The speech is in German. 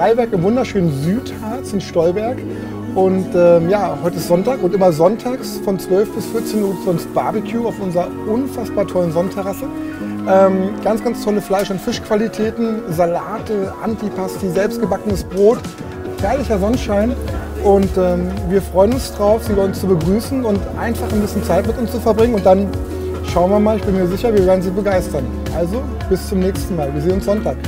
Freiberg im wunderschönen Südharz in Stolberg. Und ähm, ja, heute ist Sonntag und immer sonntags von 12 bis 14 Uhr sonst Barbecue auf unserer unfassbar tollen Sonnterrasse. Ähm, ganz, ganz tolle Fleisch- und Fischqualitäten, Salate, Antipasti, selbstgebackenes Brot, herrlicher Sonnenschein. Und ähm, wir freuen uns drauf, Sie bei uns zu begrüßen und einfach ein bisschen Zeit mit uns zu verbringen. Und dann schauen wir mal, ich bin mir sicher, wir werden Sie begeistern. Also bis zum nächsten Mal. Wir sehen uns Sonntag.